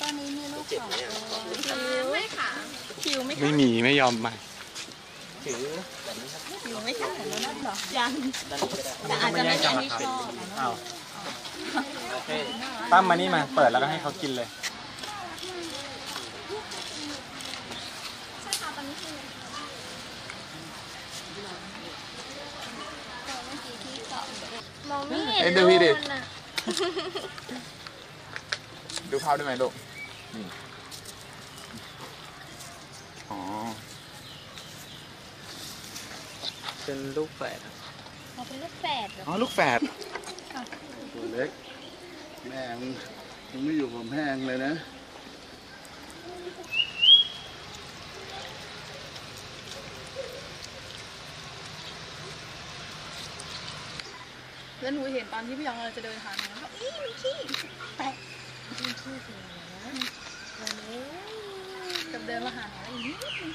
ตอนนี้มีลูกสองตัววไม่ขาะหิวไหมคะไม่มีไม่ยอมมาถือผิวไมคะแต่ละนั่นเหรอยังนแต่อาจจะไม่ได้ชอบโอเคตั้มมานี่มา เปิดแล้วก็ให้เขากินเลย มองไม่เห็นเอ็นดูพี่ดิมันอะดูภาพได้ไหมลูกนี่อ๋อเป็นลูกแฝดครับเขาเป็นลูกแฝดเหรออ๋อลูกแฝดตัวเล็ก แม่มึงมึงไม่อยู่ผมแห้งเลยนะ แล้วหนูเห็นตอนที่พี่ยองจะเดินทาหนูแล้วก็อี้มันขี้แปะมันขี้จริงนะกับเดินมาหาหนูอีกนิดนึง